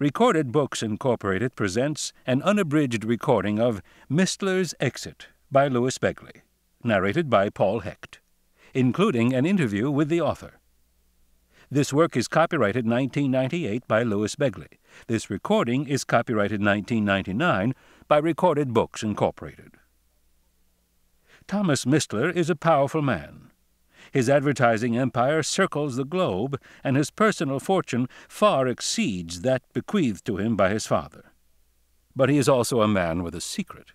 Recorded Books Incorporated presents an unabridged recording of Mistler's Exit by Louis Begley, narrated by Paul Hecht, including an interview with the author. This work is copyrighted 1998 by Louis Begley. This recording is copyrighted 1999 by Recorded Books Incorporated. Thomas Mistler is a powerful man. His advertising empire circles the globe, and his personal fortune far exceeds that bequeathed to him by his father. But he is also a man with a secret.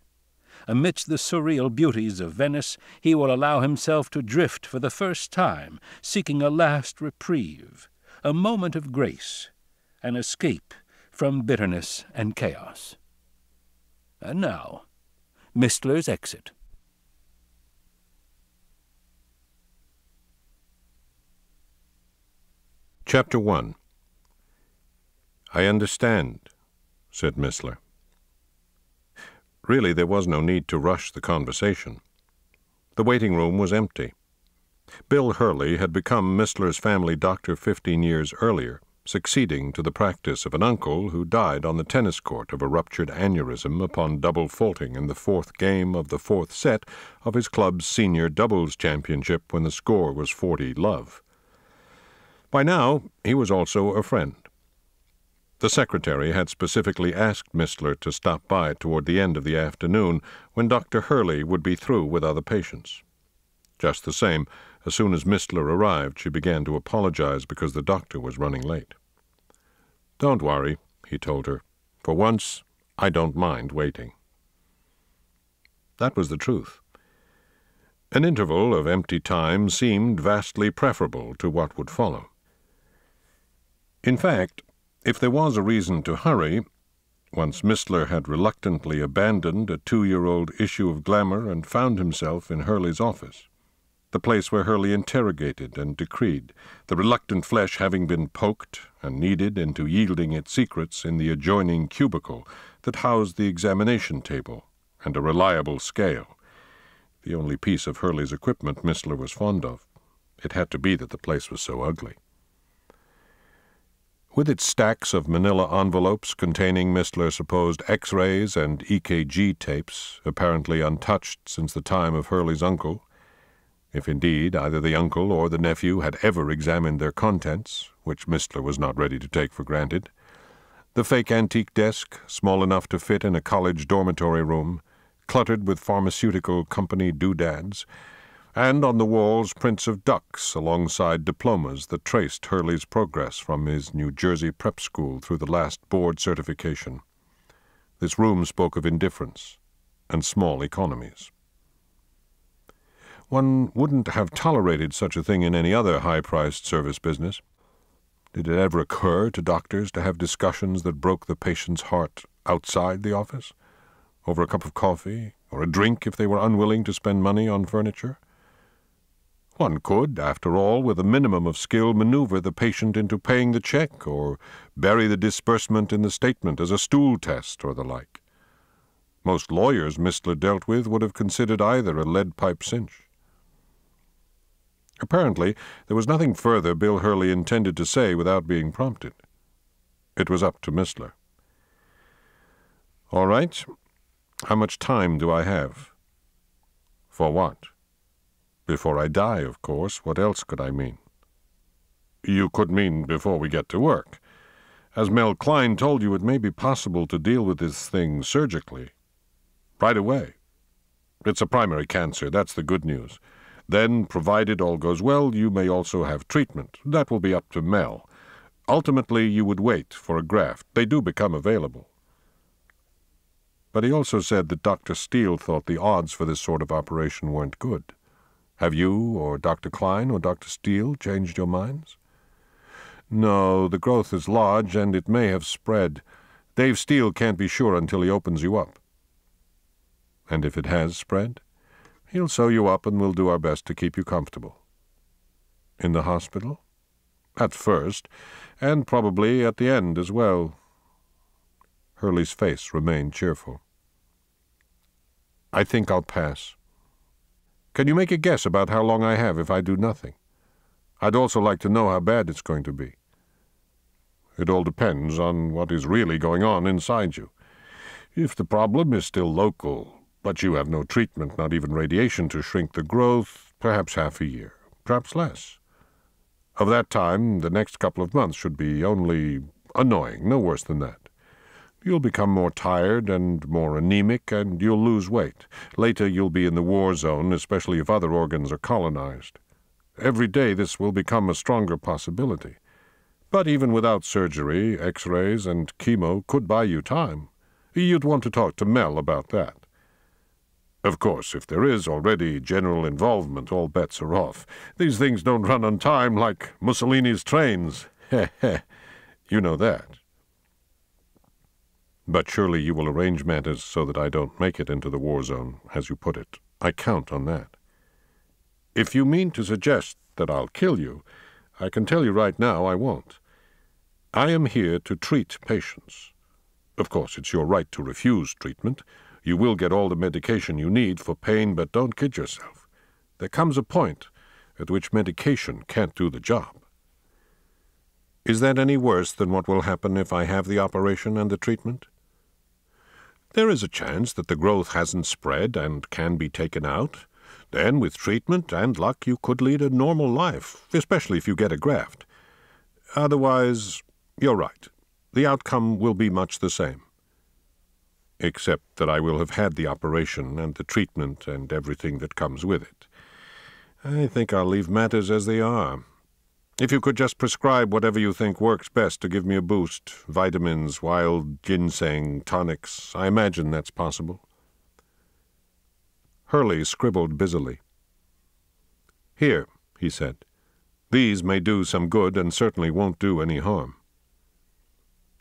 Amidst the surreal beauties of Venice, he will allow himself to drift for the first time, seeking a last reprieve, a moment of grace, an escape from bitterness and chaos. And now, Mistler's exit. Chapter 1 I understand, said Mistler. Really, there was no need to rush the conversation. The waiting room was empty. Bill Hurley had become Mistler's family doctor fifteen years earlier, succeeding to the practice of an uncle who died on the tennis court of a ruptured aneurysm upon double faulting in the fourth game of the fourth set of his club's senior doubles championship when the score was 40 love. By now, he was also a friend. The secretary had specifically asked Mistler to stop by toward the end of the afternoon when Dr. Hurley would be through with other patients. Just the same, as soon as Mistler arrived, she began to apologize because the doctor was running late. Don't worry, he told her. For once, I don't mind waiting. That was the truth. An interval of empty time seemed vastly preferable to what would follow. In fact, if there was a reason to hurry, once Mistler had reluctantly abandoned a two-year-old issue of Glamour and found himself in Hurley's office, the place where Hurley interrogated and decreed, the reluctant flesh having been poked and kneaded into yielding its secrets in the adjoining cubicle that housed the examination table and a reliable scale, the only piece of Hurley's equipment Mistler was fond of. It had to be that the place was so ugly. With its stacks of manila envelopes containing Mistler's supposed X-rays and EKG tapes, apparently untouched since the time of Hurley's uncle, if indeed either the uncle or the nephew had ever examined their contents, which Mistler was not ready to take for granted, the fake antique desk, small enough to fit in a college dormitory room, cluttered with pharmaceutical company doodads, and on the walls prints of ducks alongside diplomas that traced Hurley's progress from his New Jersey prep school through the last board certification. This room spoke of indifference and small economies. One wouldn't have tolerated such a thing in any other high-priced service business. Did it ever occur to doctors to have discussions that broke the patient's heart outside the office? Over a cup of coffee, or a drink if they were unwilling to spend money on furniture? One could, after all, with a minimum of skill, maneuver the patient into paying the check or bury the disbursement in the statement as a stool test or the like. Most lawyers Mistler dealt with would have considered either a lead pipe cinch. Apparently, there was nothing further Bill Hurley intended to say without being prompted. It was up to Mistler. All right. How much time do I have? For what? Before I die, of course. What else could I mean? You could mean before we get to work. As Mel Klein told you, it may be possible to deal with this thing surgically. Right away. It's a primary cancer, that's the good news. Then, provided all goes well, you may also have treatment. That will be up to Mel. Ultimately, you would wait for a graft. They do become available. But he also said that Dr. Steele thought the odds for this sort of operation weren't good. Have you, or Dr. Klein, or Dr. Steele changed your minds? No, the growth is large, and it may have spread. Dave Steele can't be sure until he opens you up. And if it has spread? He'll sew you up, and we'll do our best to keep you comfortable. In the hospital? At first, and probably at the end as well. Hurley's face remained cheerful. I think I'll pass. Can you make a guess about how long I have if I do nothing? I'd also like to know how bad it's going to be. It all depends on what is really going on inside you. If the problem is still local, but you have no treatment, not even radiation to shrink the growth, perhaps half a year, perhaps less. Of that time, the next couple of months should be only annoying, no worse than that. You'll become more tired and more anemic, and you'll lose weight. Later, you'll be in the war zone, especially if other organs are colonized. Every day, this will become a stronger possibility. But even without surgery, x rays, and chemo could buy you time. You'd want to talk to Mel about that. Of course, if there is already general involvement, all bets are off. These things don't run on time like Mussolini's trains. Heh heh. You know that. But surely you will arrange matters so that I don't make it into the war zone, as you put it. I count on that. If you mean to suggest that I'll kill you, I can tell you right now I won't. I am here to treat patients. Of course, it's your right to refuse treatment. You will get all the medication you need for pain, but don't kid yourself. There comes a point at which medication can't do the job. Is that any worse than what will happen if I have the operation and the treatment? There is a chance that the growth hasn't spread and can be taken out. Then, with treatment and luck, you could lead a normal life, especially if you get a graft. Otherwise, you're right. The outcome will be much the same. Except that I will have had the operation and the treatment and everything that comes with it. I think I'll leave matters as they are. If you could just prescribe whatever you think works best to give me a boost vitamins, wild ginseng, tonics I imagine that's possible. Hurley scribbled busily. Here, he said. These may do some good and certainly won't do any harm.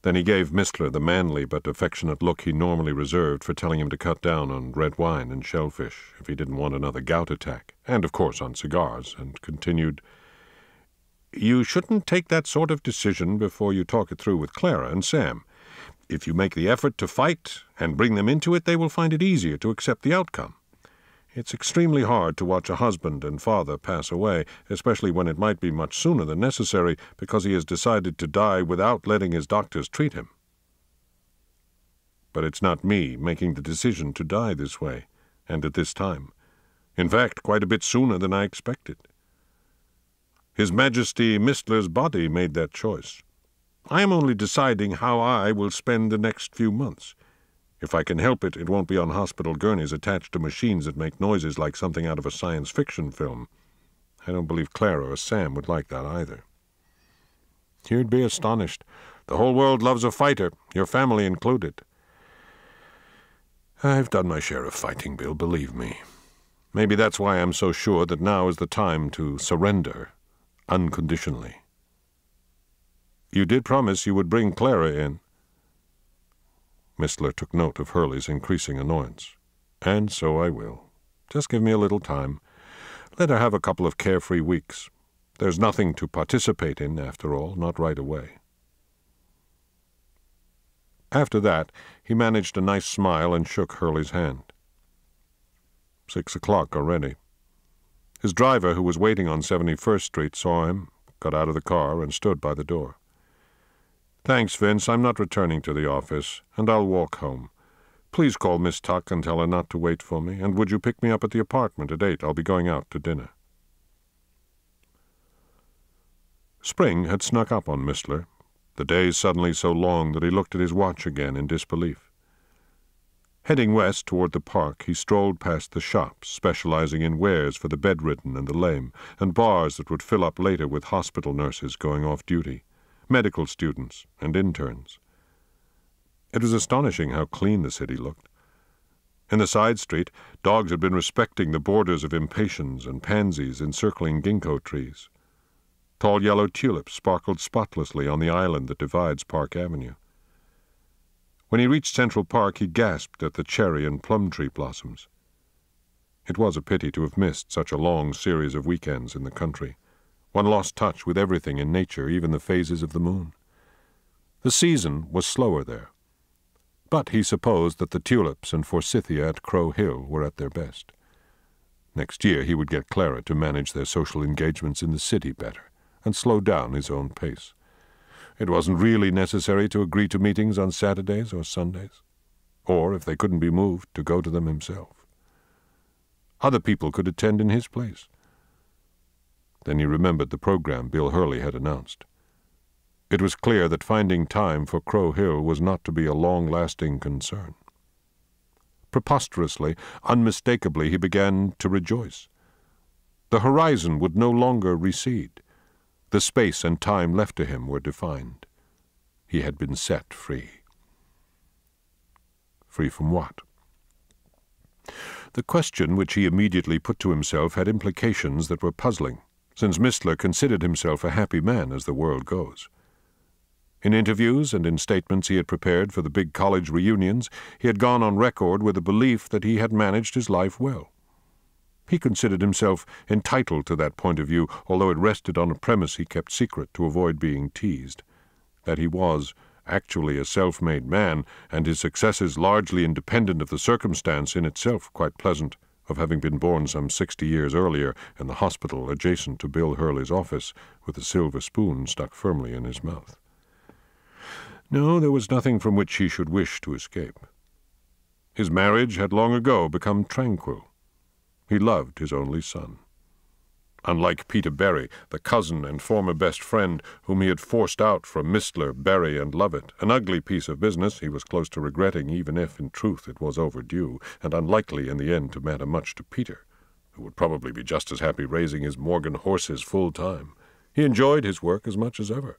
Then he gave Mistler the manly but affectionate look he normally reserved for telling him to cut down on red wine and shellfish if he didn't want another gout attack, and of course on cigars, and continued, you shouldn't take that sort of decision before you talk it through with Clara and Sam. If you make the effort to fight and bring them into it, they will find it easier to accept the outcome. It's extremely hard to watch a husband and father pass away, especially when it might be much sooner than necessary because he has decided to die without letting his doctors treat him. But it's not me making the decision to die this way, and at this time. In fact, quite a bit sooner than I expected. His Majesty Mistler's body made that choice. I am only deciding how I will spend the next few months. If I can help it, it won't be on hospital gurneys attached to machines that make noises like something out of a science fiction film. I don't believe Clara or Sam would like that either. You'd be astonished. The whole world loves a fighter, your family included. I've done my share of fighting, Bill, believe me. Maybe that's why I'm so sure that now is the time to surrender unconditionally. You did promise you would bring Clara in. Mistler took note of Hurley's increasing annoyance. And so I will. Just give me a little time. Let her have a couple of carefree weeks. There's nothing to participate in, after all, not right away. After that, he managed a nice smile and shook Hurley's hand. Six o'clock already. His driver, who was waiting on 71st Street, saw him, got out of the car, and stood by the door. Thanks, Vince. I'm not returning to the office, and I'll walk home. Please call Miss Tuck and tell her not to wait for me, and would you pick me up at the apartment at eight? I'll be going out to dinner. Spring had snuck up on Mistler, the days suddenly so long that he looked at his watch again in disbelief. Heading west toward the park, he strolled past the shops specializing in wares for the bedridden and the lame, and bars that would fill up later with hospital nurses going off duty, medical students, and interns. It was astonishing how clean the city looked. In the side street, dogs had been respecting the borders of impatiens and pansies encircling ginkgo trees. Tall yellow tulips sparkled spotlessly on the island that divides Park Avenue. When he reached Central Park, he gasped at the cherry and plum tree blossoms. It was a pity to have missed such a long series of weekends in the country. One lost touch with everything in nature, even the phases of the moon. The season was slower there. But he supposed that the tulips and forsythia at Crow Hill were at their best. Next year he would get Clara to manage their social engagements in the city better, and slow down his own pace. It wasn't really necessary to agree to meetings on Saturdays or Sundays, or, if they couldn't be moved, to go to them himself. Other people could attend in his place. Then he remembered the program Bill Hurley had announced. It was clear that finding time for Crow Hill was not to be a long-lasting concern. Preposterously, unmistakably, he began to rejoice. The horizon would no longer recede. The space and time left to him were defined. He had been set free. Free from what? The question which he immediately put to himself had implications that were puzzling, since Mistler considered himself a happy man as the world goes. In interviews and in statements he had prepared for the big college reunions, he had gone on record with the belief that he had managed his life well. He considered himself entitled to that point of view, although it rested on a premise he kept secret to avoid being teased that he was actually a self made man, and his successes largely independent of the circumstance in itself quite pleasant of having been born some sixty years earlier in the hospital adjacent to Bill Hurley's office, with a silver spoon stuck firmly in his mouth. No, there was nothing from which he should wish to escape. His marriage had long ago become tranquil. He loved his only son. Unlike Peter Berry, the cousin and former best friend whom he had forced out from Mistler, Berry, and Lovett, an ugly piece of business he was close to regretting, even if, in truth, it was overdue, and unlikely in the end to matter much to Peter, who would probably be just as happy raising his Morgan horses full time. He enjoyed his work as much as ever.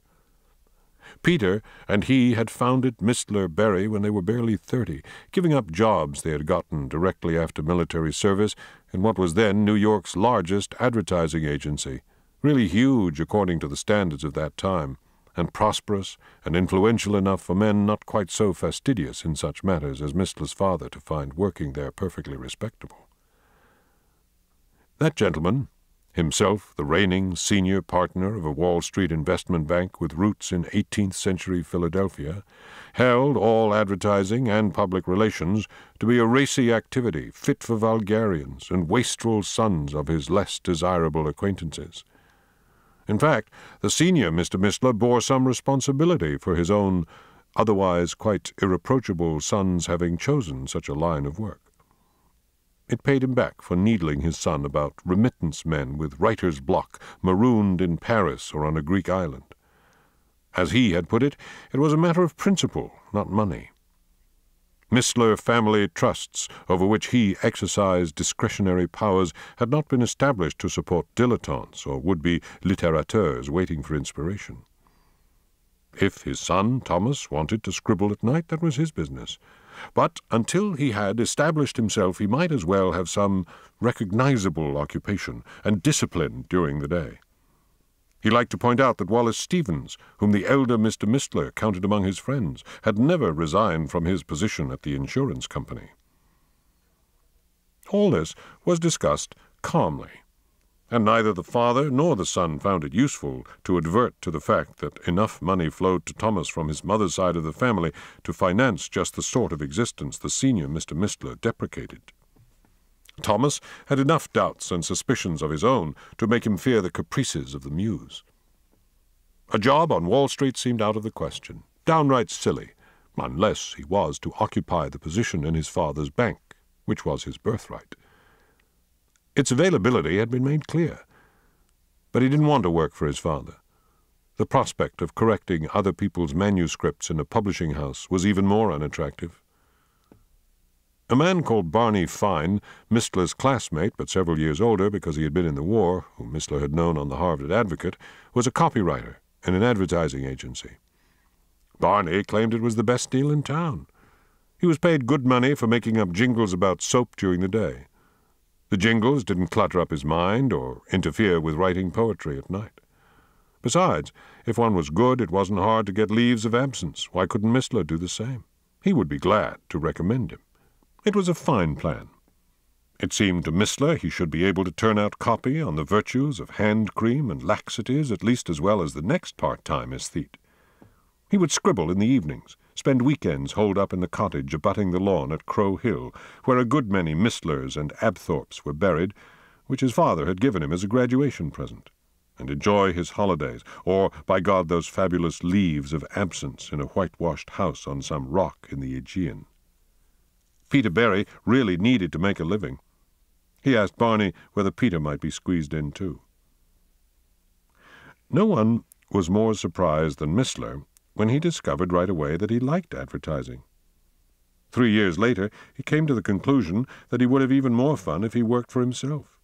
Peter and he had founded Mistler Berry when they were barely thirty, giving up jobs they had gotten directly after military service in what was then New York's largest advertising agency, really huge according to the standards of that time, and prosperous and influential enough for men not quite so fastidious in such matters as Mistler's father to find working there perfectly respectable. That gentleman, himself the reigning senior partner of a Wall Street investment bank with roots in 18th century Philadelphia, held all advertising and public relations to be a racy activity fit for vulgarians and wastrel sons of his less desirable acquaintances. In fact, the senior Mr. Mistler bore some responsibility for his own otherwise quite irreproachable son's having chosen such a line of work. It paid him back for needling his son about remittance men with writer's block, marooned in Paris or on a Greek island. As he had put it, it was a matter of principle, not money. Mistler family trusts, over which he exercised discretionary powers, had not been established to support dilettantes or would-be littérateurs waiting for inspiration. If his son, Thomas, wanted to scribble at night, that was his business. But until he had established himself, he might as well have some recognizable occupation and discipline during the day. He liked to point out that Wallace Stevens, whom the elder Mr. Mistler counted among his friends, had never resigned from his position at the insurance company. All this was discussed calmly and neither the father nor the son found it useful to advert to the fact that enough money flowed to Thomas from his mother's side of the family to finance just the sort of existence the senior Mr. Mistler deprecated. Thomas had enough doubts and suspicions of his own to make him fear the caprices of the muse. A job on Wall Street seemed out of the question, downright silly, unless he was to occupy the position in his father's bank, which was his birthright. Its availability had been made clear. But he didn't want to work for his father. The prospect of correcting other people's manuscripts in a publishing house was even more unattractive. A man called Barney Fine, Mistler's classmate, but several years older because he had been in the war, whom Mistler had known on the Harvard Advocate, was a copywriter in an advertising agency. Barney claimed it was the best deal in town. He was paid good money for making up jingles about soap during the day. The jingles didn't clutter up his mind or interfere with writing poetry at night. Besides, if one was good, it wasn't hard to get leaves of absence. Why couldn't Mistler do the same? He would be glad to recommend him. It was a fine plan. It seemed to Mistler he should be able to turn out copy on the virtues of hand cream and laxatives at least as well as the next part-time aesthete. He would scribble in the evenings, spend weekends holed up in the cottage abutting the lawn at Crow Hill, where a good many Mistlers and Abthorpes were buried, which his father had given him as a graduation present. and enjoy his holidays, or, by God, those fabulous leaves of absence in a whitewashed house on some rock in the Aegean. Peter Berry really needed to make a living. He asked Barney whether Peter might be squeezed in too. No one was more surprised than Mistler when he discovered right away that he liked advertising. Three years later, he came to the conclusion that he would have even more fun if he worked for himself.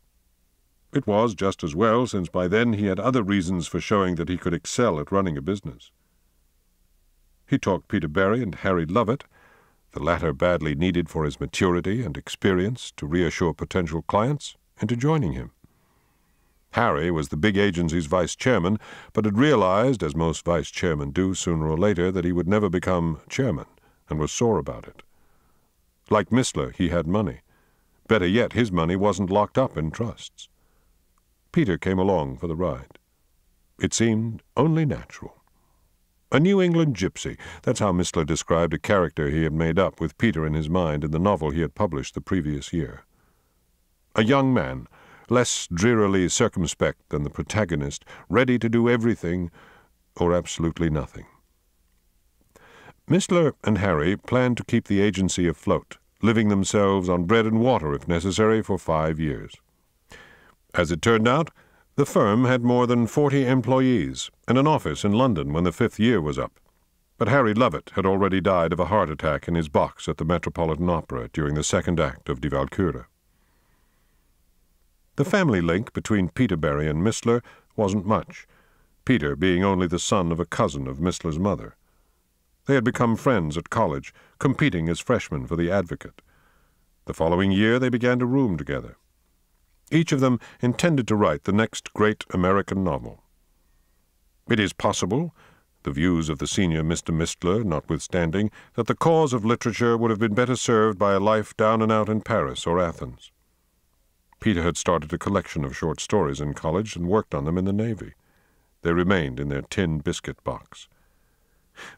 It was just as well, since by then he had other reasons for showing that he could excel at running a business. He talked Peter Berry and Harry Lovett, the latter badly needed for his maturity and experience to reassure potential clients, into joining him. Harry was the big agency's vice chairman, but had realized, as most vice chairmen do sooner or later, that he would never become chairman, and was sore about it. Like Mistler, he had money. Better yet, his money wasn't locked up in trusts. Peter came along for the ride. It seemed only natural. A New England gypsy, that's how Mistler described a character he had made up with Peter in his mind in the novel he had published the previous year. A young man, less drearily circumspect than the protagonist, ready to do everything or absolutely nothing. Mistler and Harry planned to keep the agency afloat, living themselves on bread and water if necessary for five years. As it turned out, the firm had more than 40 employees and an office in London when the fifth year was up. But Harry Lovett had already died of a heart attack in his box at the Metropolitan Opera during the second act of Die Walküre. The family link between Peter Berry and Mistler wasn't much, Peter being only the son of a cousin of Mistler's mother. They had become friends at college, competing as freshmen for the Advocate. The following year they began to room together. Each of them intended to write the next great American novel. It is possible, the views of the senior Mr. Mistler notwithstanding, that the cause of literature would have been better served by a life down and out in Paris or Athens. Peter had started a collection of short stories in college and worked on them in the Navy. They remained in their tin biscuit box.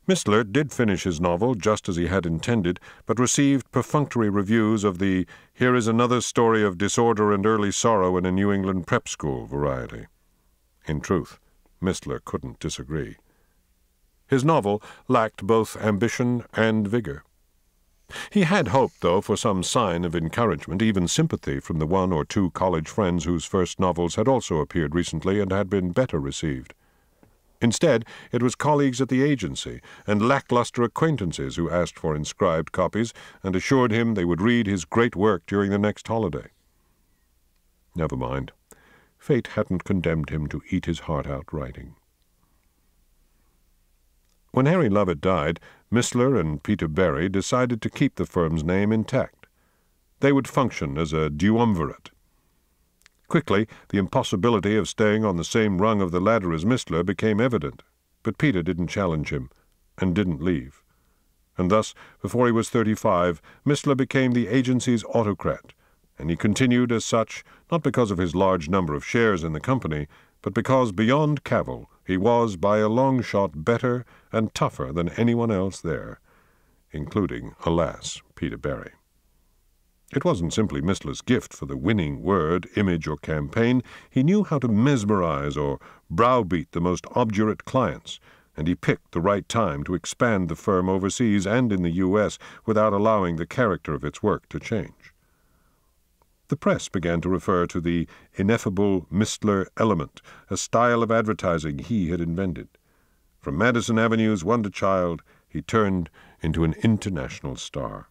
Mistler did finish his novel just as he had intended, but received perfunctory reviews of the here is another story of disorder and early sorrow in a New England prep school variety. In truth, Mistler couldn't disagree. His novel lacked both ambition and vigor. He had hoped, though, for some sign of encouragement, even sympathy, from the one or two college friends whose first novels had also appeared recently and had been better received. Instead, it was colleagues at the agency and lackluster acquaintances who asked for inscribed copies and assured him they would read his great work during the next holiday. Never mind. Fate hadn't condemned him to eat his heart out writing. When Harry Lovett died, Mistler and Peter Berry decided to keep the firm's name intact. They would function as a duumvirate, Quickly, the impossibility of staying on the same rung of the ladder as Mistler became evident, but Peter didn't challenge him, and didn't leave. And thus, before he was thirty-five, Mistler became the agency's autocrat, and he continued as such not because of his large number of shares in the company, but because, beyond cavil, he was by a long shot better and tougher than anyone else there, including, alas, Peter Berry. It wasn't simply Mistler's gift for the winning word, image, or campaign. He knew how to mesmerize or browbeat the most obdurate clients, and he picked the right time to expand the firm overseas and in the U.S. without allowing the character of its work to change. The press began to refer to the ineffable Mistler element, a style of advertising he had invented. From Madison Avenue's wonder child, he turned into an international star.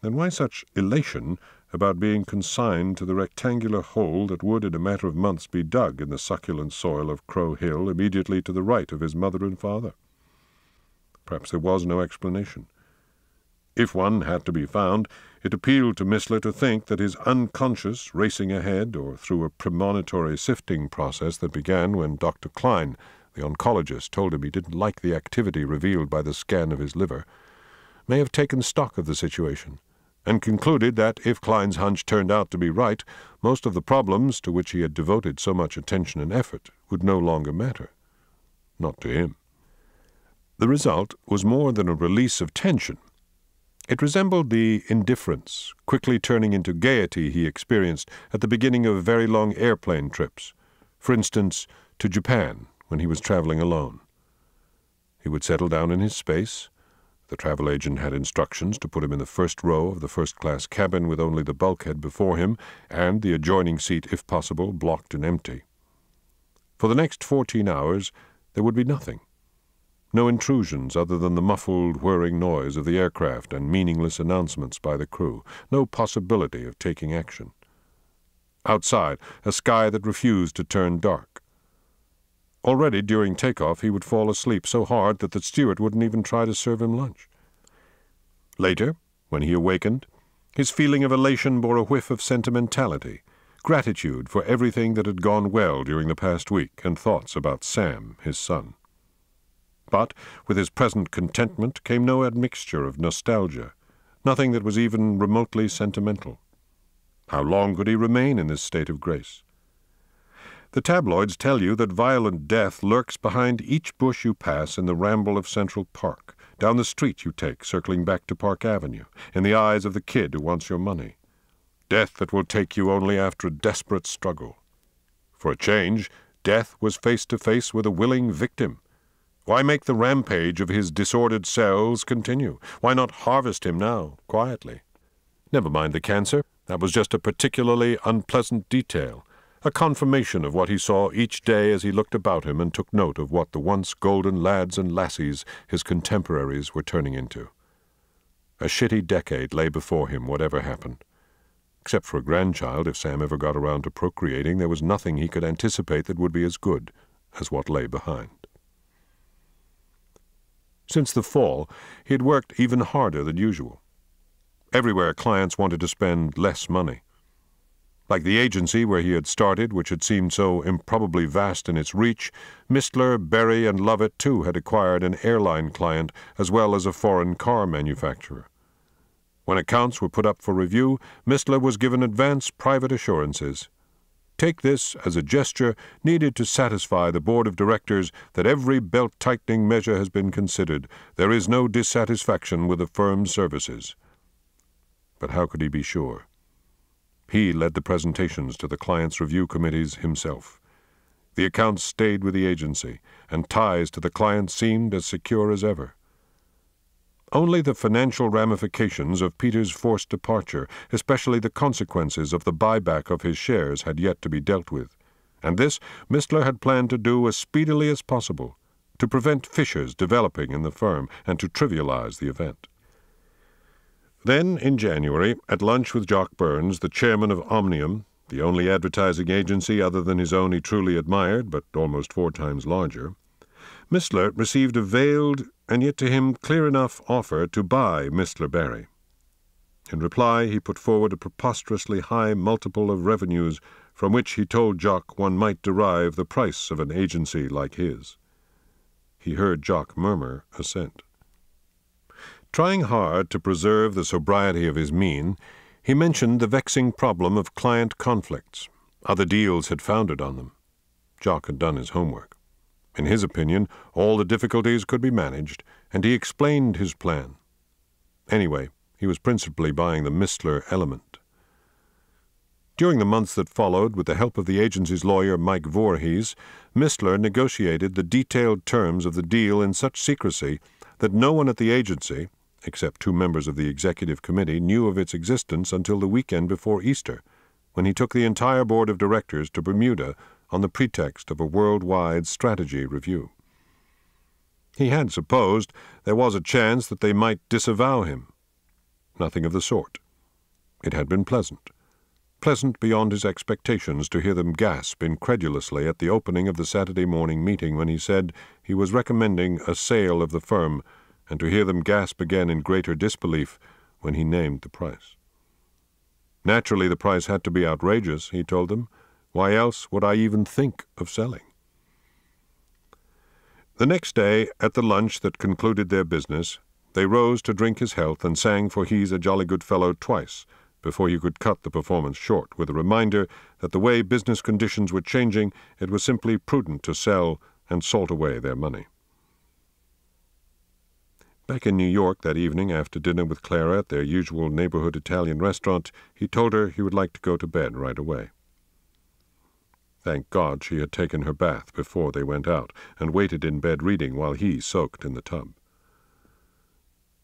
Then why such elation about being consigned to the rectangular hole that would in a matter of months be dug in the succulent soil of Crow Hill immediately to the right of his mother and father? Perhaps there was no explanation. If one had to be found, it appealed to Mistler to think that his unconscious racing ahead, or through a premonitory sifting process that began when Dr. Klein, the oncologist, told him he didn't like the activity revealed by the scan of his liver, may have taken stock of the situation and concluded that if Klein's hunch turned out to be right, most of the problems to which he had devoted so much attention and effort would no longer matter. Not to him. The result was more than a release of tension. It resembled the indifference, quickly turning into gaiety he experienced at the beginning of very long airplane trips, for instance, to Japan when he was traveling alone. He would settle down in his space. The travel agent had instructions to put him in the first row of the first class cabin with only the bulkhead before him and the adjoining seat, if possible, blocked and empty. For the next fourteen hours there would be nothing. No intrusions other than the muffled, whirring noise of the aircraft and meaningless announcements by the crew. No possibility of taking action. Outside, a sky that refused to turn dark. Already during takeoff, he would fall asleep so hard that the steward wouldn't even try to serve him lunch. Later, when he awakened, his feeling of elation bore a whiff of sentimentality, gratitude for everything that had gone well during the past week, and thoughts about Sam, his son. But with his present contentment came no admixture of nostalgia, nothing that was even remotely sentimental. How long could he remain in this state of grace? The tabloids tell you that violent death lurks behind each bush you pass in the ramble of Central Park, down the street you take, circling back to Park Avenue, in the eyes of the kid who wants your money. Death that will take you only after a desperate struggle. For a change, death was face to face with a willing victim, why make the rampage of his disordered cells continue? Why not harvest him now, quietly? Never mind the cancer. That was just a particularly unpleasant detail, a confirmation of what he saw each day as he looked about him and took note of what the once golden lads and lassies his contemporaries were turning into. A shitty decade lay before him, whatever happened. Except for a grandchild, if Sam ever got around to procreating, there was nothing he could anticipate that would be as good as what lay behind. Since the fall, he had worked even harder than usual. Everywhere, clients wanted to spend less money. Like the agency where he had started, which had seemed so improbably vast in its reach, Mistler, Berry, and Lovett too had acquired an airline client as well as a foreign car manufacturer. When accounts were put up for review, Mistler was given advance private assurances. Take this as a gesture needed to satisfy the board of directors that every belt tightening measure has been considered. There is no dissatisfaction with the firm's services. But how could he be sure? He led the presentations to the client's review committees himself. The accounts stayed with the agency, and ties to the client seemed as secure as ever. Only the financial ramifications of Peter's forced departure, especially the consequences of the buyback of his shares, had yet to be dealt with, and this Mistler had planned to do as speedily as possible, to prevent fissures developing in the firm and to trivialize the event. Then, in January, at lunch with Jock Burns, the chairman of Omnium, the only advertising agency other than his own he truly admired, but almost four times larger, Mistler received a veiled and yet to him clear enough offer to buy Mistler Berry. In reply, he put forward a preposterously high multiple of revenues from which he told Jock one might derive the price of an agency like his. He heard Jock murmur assent. Trying hard to preserve the sobriety of his mien, he mentioned the vexing problem of client conflicts. Other deals had founded on them. Jock had done his homework. In his opinion, all the difficulties could be managed, and he explained his plan. Anyway, he was principally buying the Mistler element. During the months that followed, with the help of the agency's lawyer, Mike Voorhees, Mistler negotiated the detailed terms of the deal in such secrecy that no one at the agency, except two members of the executive committee, knew of its existence until the weekend before Easter, when he took the entire board of directors to Bermuda on the pretext of a worldwide strategy review. He had supposed there was a chance that they might disavow him. Nothing of the sort. It had been pleasant. Pleasant beyond his expectations to hear them gasp incredulously at the opening of the Saturday morning meeting when he said he was recommending a sale of the firm, and to hear them gasp again in greater disbelief when he named the price. Naturally, the price had to be outrageous, he told them. Why else would I even think of selling? The next day, at the lunch that concluded their business, they rose to drink his health and sang for He's a Jolly Good Fellow twice before he could cut the performance short with a reminder that the way business conditions were changing, it was simply prudent to sell and salt away their money. Back in New York that evening, after dinner with Clara at their usual neighborhood Italian restaurant, he told her he would like to go to bed right away. Thank God she had taken her bath before they went out and waited in bed reading while he soaked in the tub.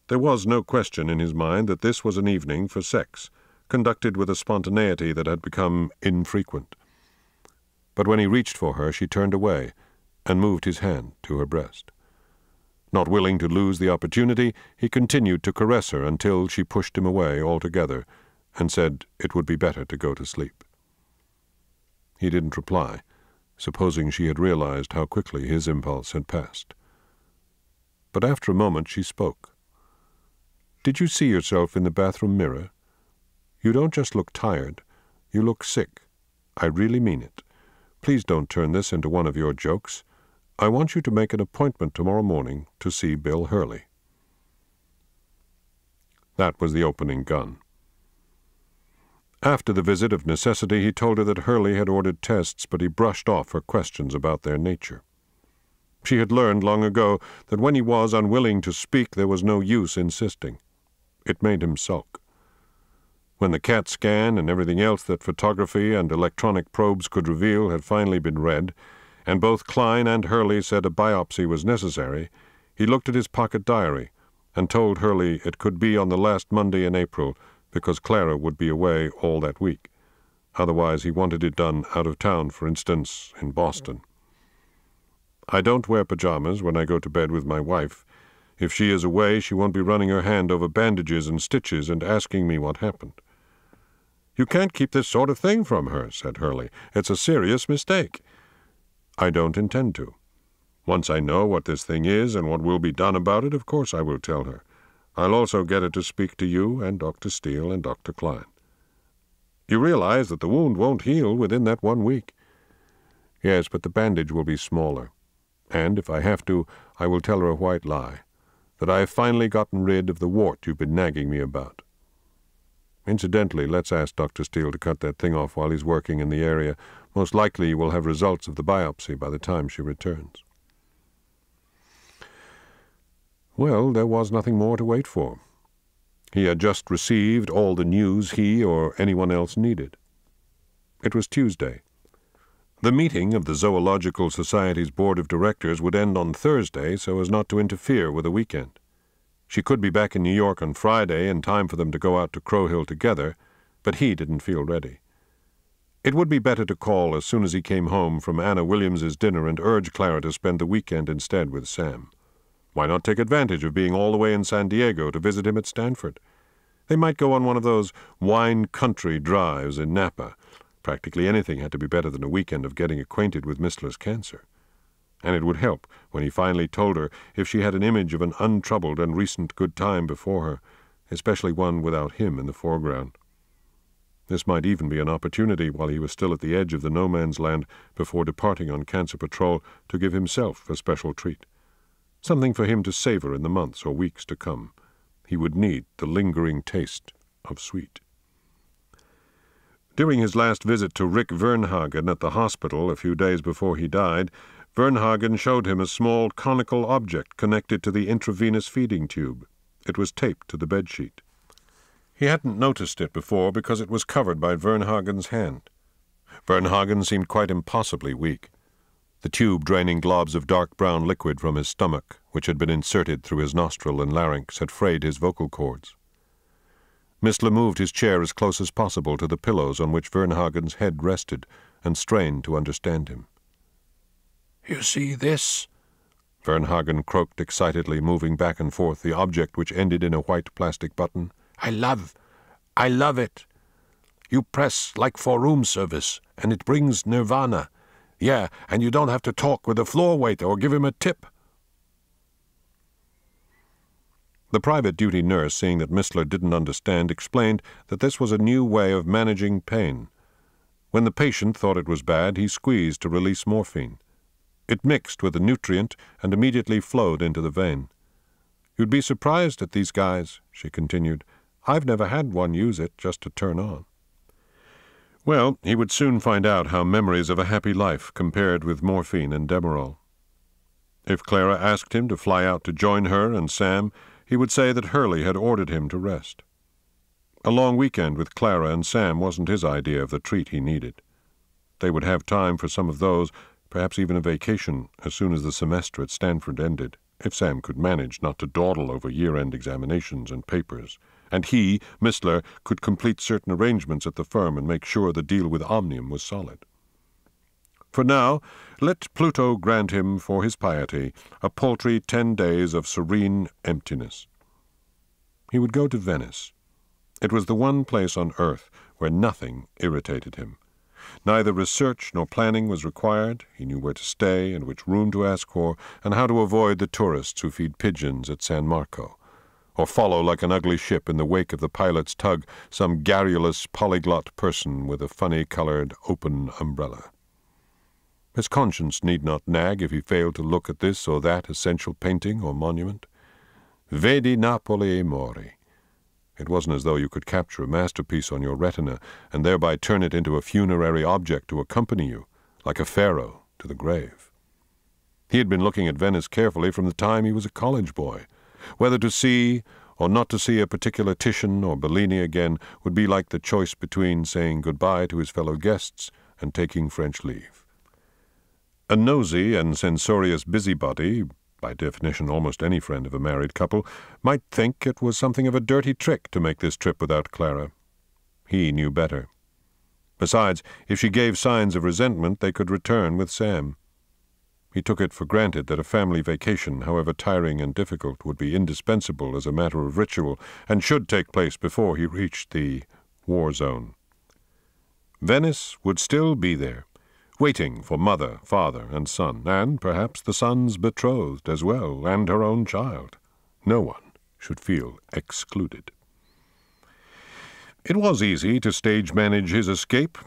There was no question in his mind that this was an evening for sex, conducted with a spontaneity that had become infrequent. But when he reached for her, she turned away and moved his hand to her breast. Not willing to lose the opportunity, he continued to caress her until she pushed him away altogether and said it would be better to go to sleep. He didn't reply, supposing she had realized how quickly his impulse had passed. But after a moment she spoke. Did you see yourself in the bathroom mirror? You don't just look tired, you look sick. I really mean it. Please don't turn this into one of your jokes. I want you to make an appointment tomorrow morning to see Bill Hurley. That was the opening gun. After the visit of necessity, he told her that Hurley had ordered tests, but he brushed off her questions about their nature. She had learned long ago that when he was unwilling to speak, there was no use insisting. It made him sulk. When the CAT scan and everything else that photography and electronic probes could reveal had finally been read, and both Klein and Hurley said a biopsy was necessary, he looked at his pocket diary and told Hurley it could be on the last Monday in April because Clara would be away all that week. Otherwise, he wanted it done out of town, for instance, in Boston. I don't wear pajamas when I go to bed with my wife, if she is away, she won't be running her hand over bandages and stitches and asking me what happened. You can't keep this sort of thing from her, said Hurley. It's a serious mistake. I don't intend to. Once I know what this thing is and what will be done about it, of course I will tell her. I'll also get her to speak to you and Dr. Steele and Dr. Klein. You realize that the wound won't heal within that one week. Yes, but the bandage will be smaller. And if I have to, I will tell her a white lie that I have finally gotten rid of the wart you've been nagging me about. Incidentally, let's ask Dr. Steele to cut that thing off while he's working in the area. Most likely you will have results of the biopsy by the time she returns. Well, there was nothing more to wait for. He had just received all the news he or anyone else needed. It was Tuesday. The meeting of the Zoological Society's board of directors would end on Thursday so as not to interfere with the weekend. She could be back in New York on Friday in time for them to go out to Crow Hill together, but he didn't feel ready. It would be better to call as soon as he came home from Anna Williams's dinner and urge Clara to spend the weekend instead with Sam. Why not take advantage of being all the way in San Diego to visit him at Stanford? They might go on one of those wine country drives in Napa Practically anything had to be better than a weekend of getting acquainted with Mistler's cancer. And it would help when he finally told her if she had an image of an untroubled and recent good time before her, especially one without him in the foreground. This might even be an opportunity while he was still at the edge of the no man's land before departing on cancer patrol to give himself a special treat. Something for him to savor in the months or weeks to come. He would need the lingering taste of sweet. During his last visit to Rick Vernhagen at the hospital a few days before he died, Vernhagen showed him a small conical object connected to the intravenous feeding tube. It was taped to the bedsheet. He hadn't noticed it before because it was covered by Vernhagen's hand. Vernhagen seemed quite impossibly weak, the tube draining globs of dark brown liquid from his stomach, which had been inserted through his nostril and larynx, had frayed his vocal cords. Mistler moved his chair as close as possible to the pillows on which Vernhagen's head rested and strained to understand him. You see this? Vernhagen croaked excitedly, moving back and forth the object which ended in a white plastic button. I love, I love it. You press like for room service, and it brings nirvana. Yeah, and you don't have to talk with the floor waiter or give him a tip. The private duty nurse, seeing that Mistler didn't understand, explained that this was a new way of managing pain. When the patient thought it was bad, he squeezed to release morphine. It mixed with the nutrient and immediately flowed into the vein. You'd be surprised at these guys, she continued. I've never had one use it just to turn on. Well, he would soon find out how memories of a happy life compared with morphine and Demerol. If Clara asked him to fly out to join her and Sam, he would say that Hurley had ordered him to rest. A long weekend with Clara and Sam wasn't his idea of the treat he needed. They would have time for some of those, perhaps even a vacation, as soon as the semester at Stanford ended, if Sam could manage not to dawdle over year-end examinations and papers, and he, Mistler, could complete certain arrangements at the firm and make sure the deal with Omnium was solid. For now, let Pluto grant him, for his piety, a paltry ten days of serene emptiness. He would go to Venice. It was the one place on earth where nothing irritated him. Neither research nor planning was required. He knew where to stay and which room to ask for, and how to avoid the tourists who feed pigeons at San Marco, or follow like an ugly ship in the wake of the pilot's tug some garrulous polyglot person with a funny-colored open umbrella. His conscience need not nag if he failed to look at this or that essential painting or monument. Vedi Napoli mori. It wasn't as though you could capture a masterpiece on your retina and thereby turn it into a funerary object to accompany you, like a pharaoh, to the grave. He had been looking at Venice carefully from the time he was a college boy. Whether to see or not to see a particular Titian or Bellini again would be like the choice between saying goodbye to his fellow guests and taking French leave. A nosy and censorious busybody, by definition almost any friend of a married couple, might think it was something of a dirty trick to make this trip without Clara. He knew better. Besides, if she gave signs of resentment, they could return with Sam. He took it for granted that a family vacation, however tiring and difficult, would be indispensable as a matter of ritual and should take place before he reached the war zone. Venice would still be there, waiting for mother, father, and son, and perhaps the son's betrothed as well, and her own child. No one should feel excluded. It was easy to stage manage his escape.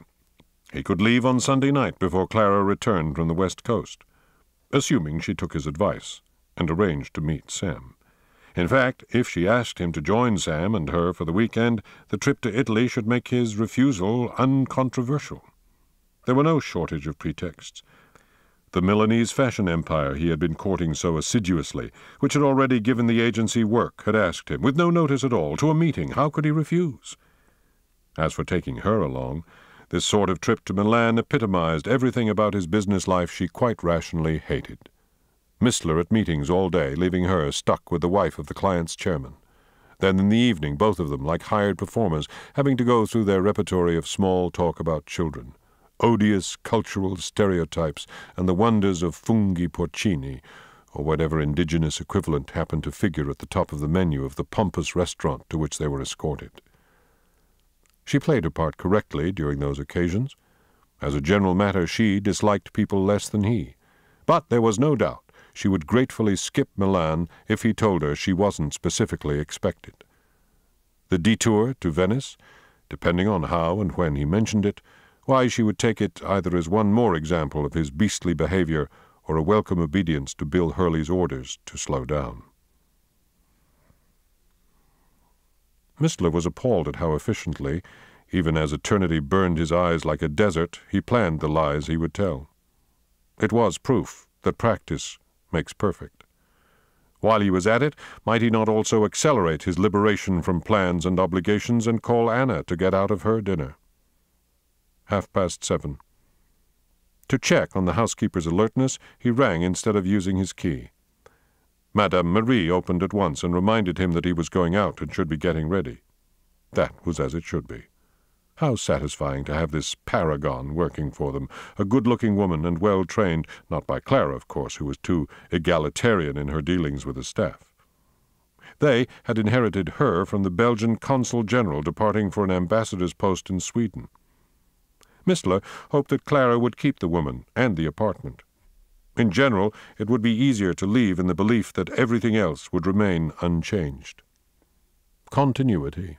He could leave on Sunday night before Clara returned from the West Coast, assuming she took his advice and arranged to meet Sam. In fact, if she asked him to join Sam and her for the weekend, the trip to Italy should make his refusal uncontroversial. There were no shortage of pretexts. The Milanese fashion empire he had been courting so assiduously, which had already given the agency work, had asked him, with no notice at all, to a meeting. How could he refuse? As for taking her along, this sort of trip to Milan epitomized everything about his business life she quite rationally hated. Mistler at meetings all day, leaving her stuck with the wife of the client's chairman. Then in the evening, both of them, like hired performers, having to go through their repertory of small talk about children odious cultural stereotypes, and the wonders of funghi porcini, or whatever indigenous equivalent happened to figure at the top of the menu of the pompous restaurant to which they were escorted. She played her part correctly during those occasions. As a general matter, she disliked people less than he. But there was no doubt she would gratefully skip Milan if he told her she wasn't specifically expected. The detour to Venice, depending on how and when he mentioned it, why, she would take it either as one more example of his beastly behavior or a welcome obedience to Bill Hurley's orders to slow down. Mistler was appalled at how efficiently, even as eternity burned his eyes like a desert, he planned the lies he would tell. It was proof that practice makes perfect. While he was at it, might he not also accelerate his liberation from plans and obligations and call Anna to get out of her dinner? half past seven. To check on the housekeeper's alertness, he rang instead of using his key. Madame Marie opened at once and reminded him that he was going out and should be getting ready. That was as it should be. How satisfying to have this paragon working for them, a good-looking woman and well-trained, not by Clara, of course, who was too egalitarian in her dealings with the staff. They had inherited her from the Belgian consul general departing for an ambassador's post in Sweden. Mistler hoped that Clara would keep the woman and the apartment. In general, it would be easier to leave in the belief that everything else would remain unchanged. Continuity.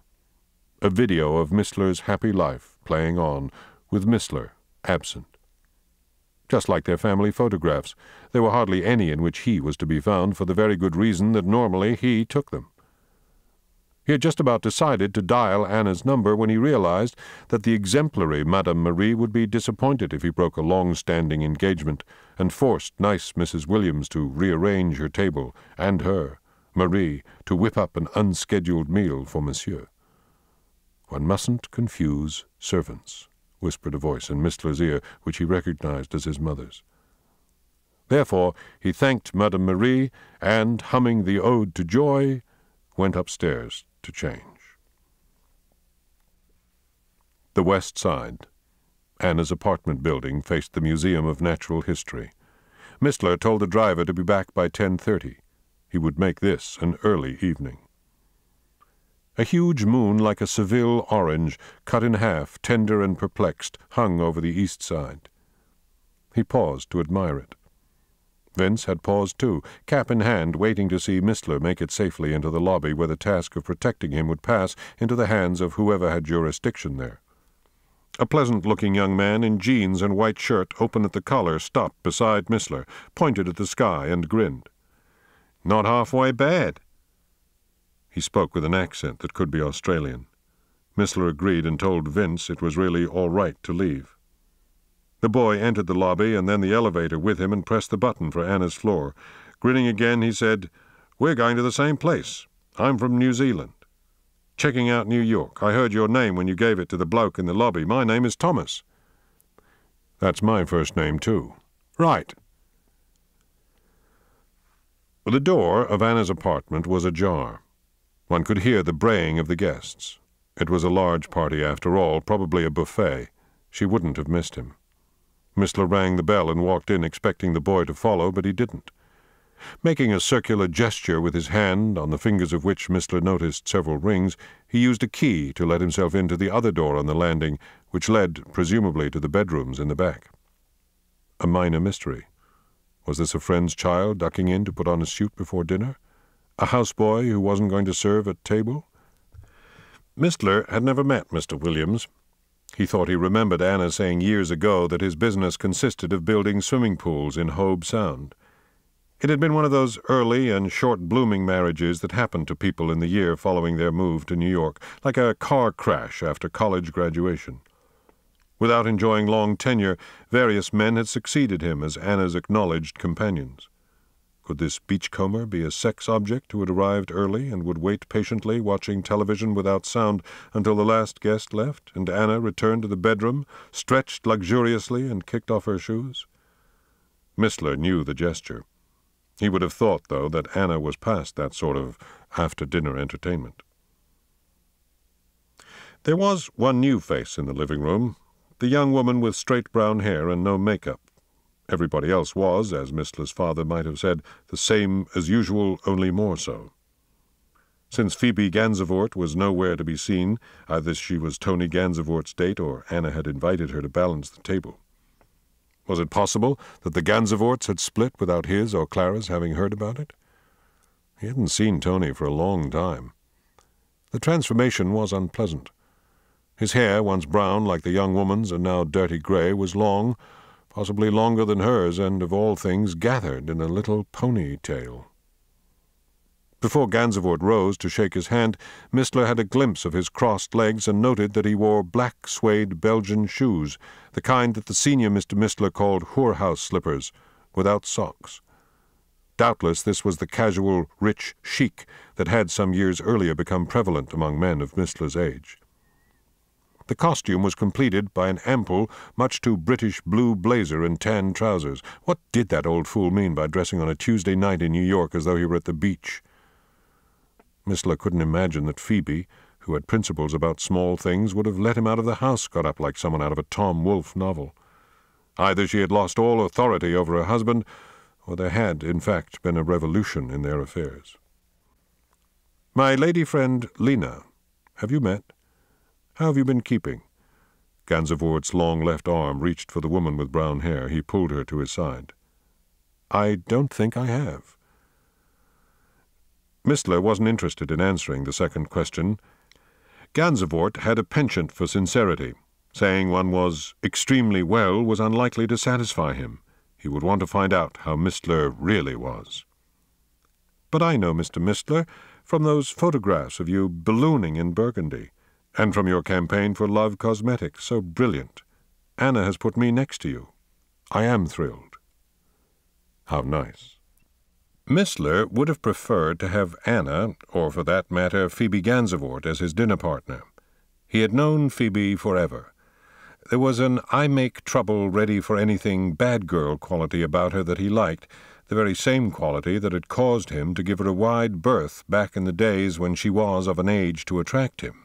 A video of Mistler's happy life playing on, with Mistler absent. Just like their family photographs, there were hardly any in which he was to be found for the very good reason that normally he took them. He had just about decided to dial Anna's number when he realized that the exemplary Madame Marie would be disappointed if he broke a long-standing engagement and forced nice Mrs. Williams to rearrange her table and her, Marie to whip up an unscheduled meal for Monsieur. One mustn't confuse servants, whispered a voice in Mistler's ear, which he recognized as his mother's. Therefore, he thanked Madame Marie, and, humming the Ode to Joy, went upstairs to change. The west side. Anna's apartment building faced the Museum of Natural History. Mistler told the driver to be back by 10.30. He would make this an early evening. A huge moon like a Seville orange, cut in half, tender and perplexed, hung over the east side. He paused to admire it. Vince had paused too, cap in hand, waiting to see Mistler make it safely into the lobby where the task of protecting him would pass into the hands of whoever had jurisdiction there. A pleasant-looking young man in jeans and white shirt, open at the collar, stopped beside Mistler, pointed at the sky, and grinned. Not halfway bad. He spoke with an accent that could be Australian. Mistler agreed and told Vince it was really all right to leave. The boy entered the lobby and then the elevator with him and pressed the button for Anna's floor. Grinning again, he said, We're going to the same place. I'm from New Zealand. Checking out New York. I heard your name when you gave it to the bloke in the lobby. My name is Thomas. That's my first name, too. Right. The door of Anna's apartment was ajar. One could hear the braying of the guests. It was a large party, after all, probably a buffet. She wouldn't have missed him. Mistler rang the bell and walked in, expecting the boy to follow, but he didn't. Making a circular gesture with his hand, on the fingers of which Mistler noticed several rings, he used a key to let himself into the other door on the landing, which led, presumably, to the bedrooms in the back. A minor mystery. Was this a friend's child ducking in to put on a suit before dinner? A houseboy who wasn't going to serve at table? Mistler had never met Mr. Williams. He thought he remembered Anna saying years ago that his business consisted of building swimming pools in Hobe Sound. It had been one of those early and short-blooming marriages that happened to people in the year following their move to New York, like a car crash after college graduation. Without enjoying long tenure, various men had succeeded him as Anna's acknowledged companions. Could this beachcomber be a sex object who had arrived early and would wait patiently watching television without sound until the last guest left and Anna returned to the bedroom, stretched luxuriously, and kicked off her shoes? Mistler knew the gesture. He would have thought, though, that Anna was past that sort of after-dinner entertainment. There was one new face in the living room, the young woman with straight brown hair and no makeup. Everybody else was, as Mistler's father might have said, the same as usual, only more so. Since Phoebe Gansevoort was nowhere to be seen, either she was Tony Gansevoort's date or Anna had invited her to balance the table. Was it possible that the Gansevoorts had split without his or Clara's having heard about it? He hadn't seen Tony for a long time. The transformation was unpleasant. His hair, once brown like the young woman's and now dirty gray, was long, possibly longer than hers, and, of all things, gathered in a little pony-tail. Before Gansevoort rose to shake his hand, Mistler had a glimpse of his crossed legs and noted that he wore black suede Belgian shoes, the kind that the senior Mr. Mistler called whorehouse slippers, without socks. Doubtless this was the casual, rich chic that had some years earlier become prevalent among men of Mistler's age. The costume was completed by an ample, much too British blue blazer and tan trousers. What did that old fool mean by dressing on a Tuesday night in New York as though he were at the beach? Mistler couldn't imagine that Phoebe, who had principles about small things, would have let him out of the house got up like someone out of a Tom Wolfe novel. Either she had lost all authority over her husband, or there had, in fact, been a revolution in their affairs. My lady friend Lena, have you met? How have you been keeping? Gansevoort's long left arm reached for the woman with brown hair. He pulled her to his side. I don't think I have. Mistler wasn't interested in answering the second question. Gansevoort had a penchant for sincerity. Saying one was extremely well was unlikely to satisfy him. He would want to find out how Mistler really was. But I know Mr. Mistler from those photographs of you ballooning in Burgundy and from your campaign for Love Cosmetics, so brilliant. Anna has put me next to you. I am thrilled. How nice. Mistler would have preferred to have Anna, or for that matter Phoebe Gansevoort, as his dinner partner. He had known Phoebe forever. There was an I make trouble ready for anything bad girl quality about her that he liked, the very same quality that had caused him to give her a wide berth back in the days when she was of an age to attract him.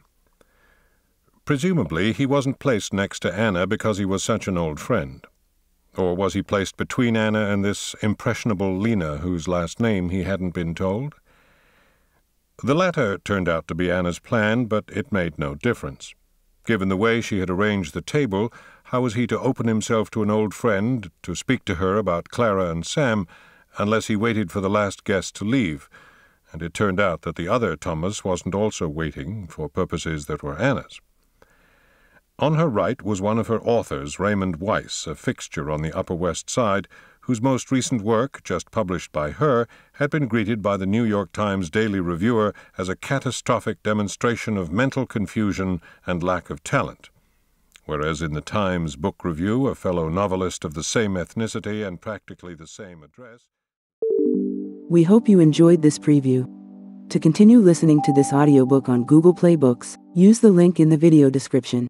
Presumably, he wasn't placed next to Anna because he was such an old friend. Or was he placed between Anna and this impressionable Lena whose last name he hadn't been told? The latter turned out to be Anna's plan, but it made no difference. Given the way she had arranged the table, how was he to open himself to an old friend, to speak to her about Clara and Sam, unless he waited for the last guest to leave? And it turned out that the other Thomas wasn't also waiting for purposes that were Anna's. On her right was one of her authors, Raymond Weiss, a fixture on the Upper West Side, whose most recent work, just published by her, had been greeted by the New York Times Daily Reviewer as a catastrophic demonstration of mental confusion and lack of talent. Whereas in the Times Book Review, a fellow novelist of the same ethnicity and practically the same address. We hope you enjoyed this preview. To continue listening to this audiobook on Google Play Books, use the link in the video description.